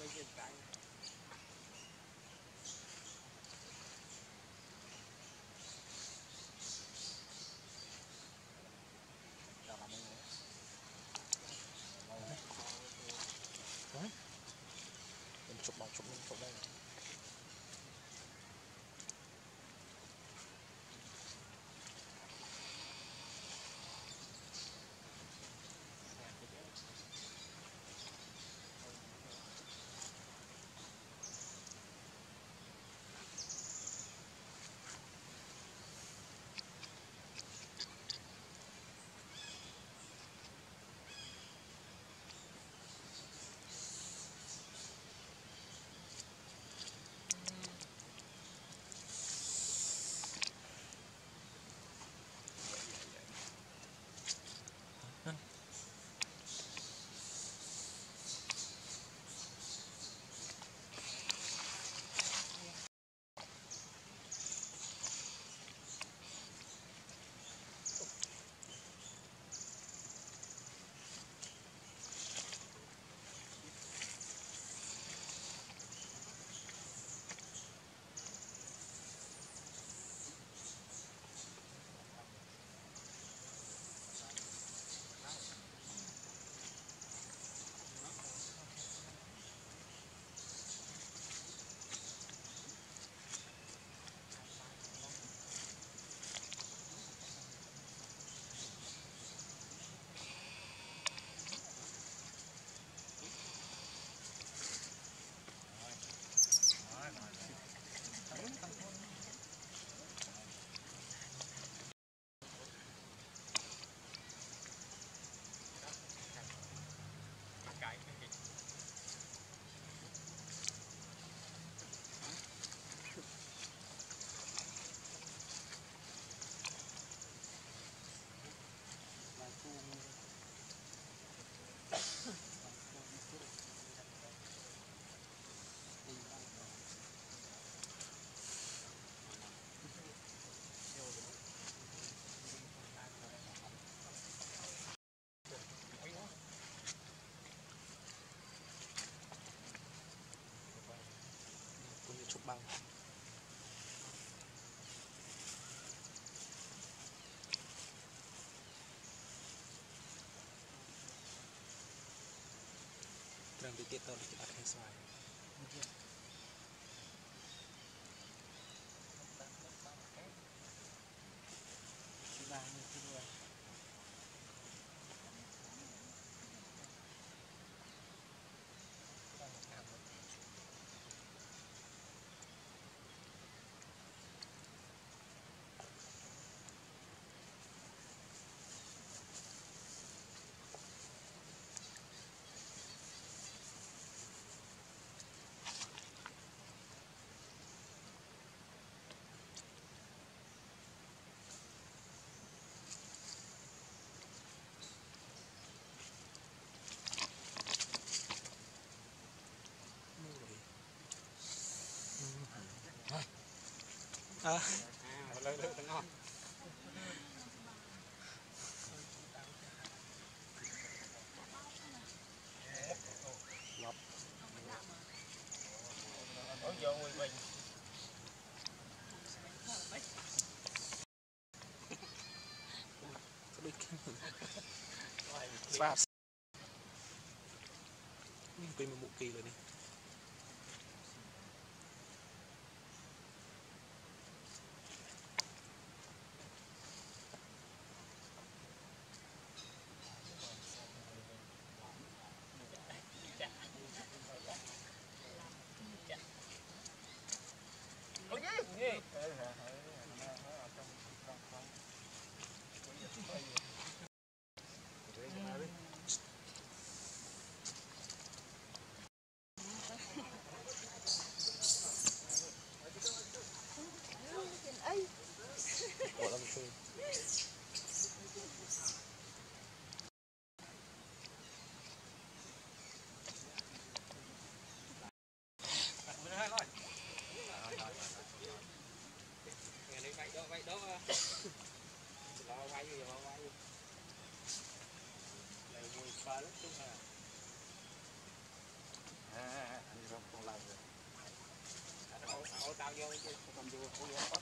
chụp đây này. punya chụp Bang. Terang dikit atau dikit agak sesuai. Akhir xoài à có đôi khi Swap. Nhưng quên một kỳ rồi đi other half. Oh, yeah.